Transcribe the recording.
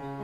you